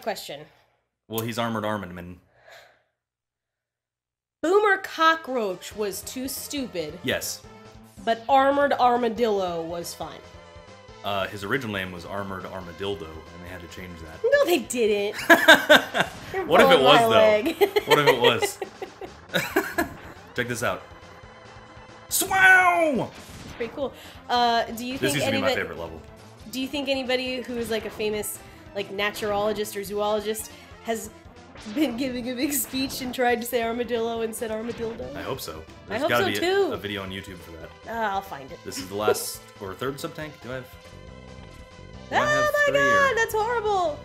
question. Well, he's armored armament. Boomer Cockroach was too stupid, Yes. but Armored Armadillo was fine. Uh, his original name was Armored Armadillo, and they had to change that. No, they didn't. What if it was though? What if it was? Check this out. Swow! Pretty cool. Uh, do you This think used to be my anybody? favorite level. Do you think anybody who is like a famous like naturologist or zoologist has been giving a big speech and tried to say armadillo and said armadillo? I hope so. I hope gotta so, be too. A, video on YouTube for that. Ah, I'll find it. This is the last or third sub tank. Do I have? do I have oh my three or- god, that's horrible.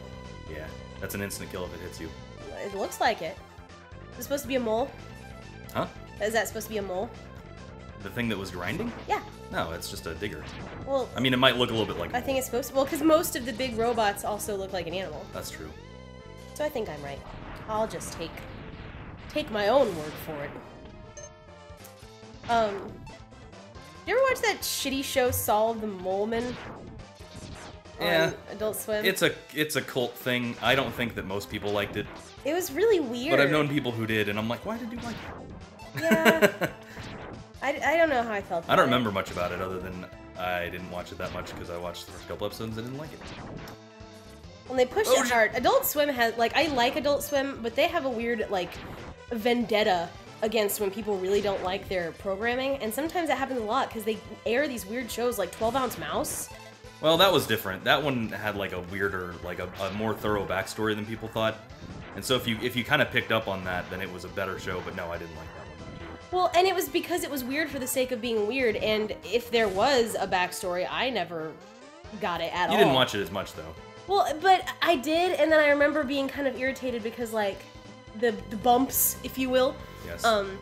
Yeah, that's an instant kill if it hits you. It looks like it. Is it supposed to be a mole? Huh? Is that supposed to be a mole? The thing that was grinding? Yeah. No, it's just a digger. Well, I mean, it might look a little bit like. I think it's supposed to. Well, because most of the big robots also look like an animal, That's true. so I think I'm right. I'll just take take my own word for it. Um, you ever watch that shitty show Saul of the Mole Men? Yeah. Adult Swim. It's a it's a cult thing. I don't think that most people liked it, it was really weird. but I've known people who did, and I'm like, why did you like it? Yeah. I, I don't know how I felt. I don't it. remember much about it other than I didn't watch it that much because I watched the first couple episodes and didn't like it. When they push Oh, it hard, Adult Swim has like I like Adult Swim, but they have a weird like vendetta against when people really don't like their programming, and sometimes that happens a lot because they air these weird shows like 12 Ounce Mouse. Well, that was different. That one had like a weirder, like a, a more thorough backstory than people thought. And so if you if you kind of picked up on that, then it was a better show. But no, I didn't like that one. Well, and it was because it was weird for the sake of being weird, and if there was a backstory, I never got it at all. You didn't watch it as much though. Well, but I did, and then I remember being kind of irritated because like the the bumps, if you will, Yes. um,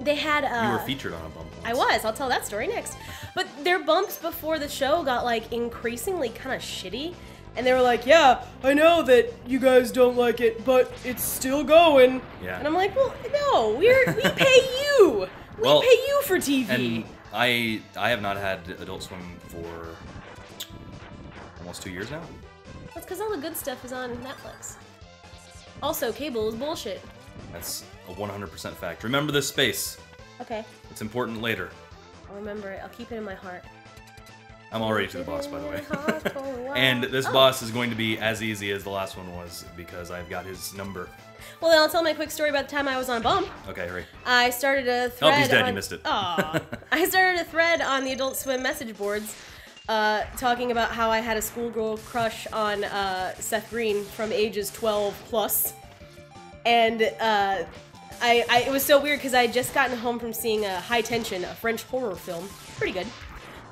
they had uh, you were featured on a bump. I was. I'll tell that story next. But their bumps before the show got like increasingly kind of shitty. And they were like, yeah, I know that you guys don't like it, but it's still going. Yeah. And I'm like, well, no, we're we pay you. We Well, pay you for TV. And I I have not had Adult Swim for almost two years now. That's because all the good stuff is on Netflix. Also, cable is bullshit. That's a 100% fact. Remember this space. Okay, It's important later. I'll remember it. I'll keep it in my heart. I'm already to the boss, by the way. and this Oh. boss is going to be as easy as the last one was because I've got his number. Well, then I'll tell my quick story about the time I was on a bump. Okay, hurry. I started a thread. Oh, he's dead, On, you missed it. Aw. I started a thread on the Adult Swim message boards, uh, talking about how I had a schoolgirl crush on uh, Seth Green from ages 12 plus, and uh, I, I it was so weird because I had just gotten home from seeing a High Tension, a French horror film, pretty good.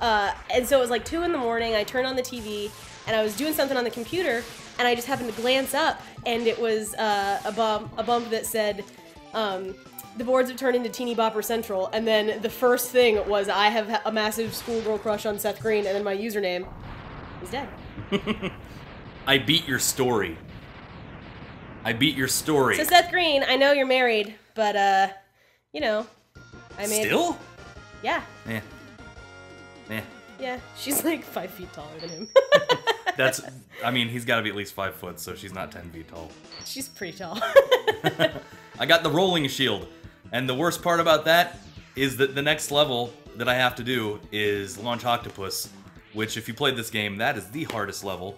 Uh, and so it was like two in the morning. I turned on the TV and I was doing something on the computer, and I just happened to glance up, and it was uh, a bump, a bump that said, um, "The boards have turned into Teeny Bopper Central." And then the first thing was, "I have a massive schoolgirl crush on Seth Green," and then my username is dead. I beat your story. I beat your story. So Seth Green, I know you're married, but uh, you know, I made Still? yeah, Eh. Eh. yeah. She's like five feet taller than him. That's, I mean, he's got to be at least five foot, so she's not 10 feet tall. She's pretty tall. I got the rolling shield. And the worst part about that is that the next level that I have to do is launch Octopus, which, if you played this game, that is the hardest level.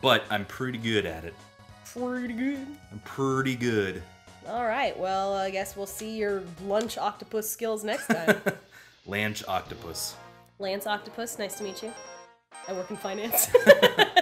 But I'm pretty good at it. pretty good. I'm pretty good. All right. Well, I guess we'll see your lunch octopus skills next time. Lanch Octopus. Lance Octopus, nice to meet you. I work in finance.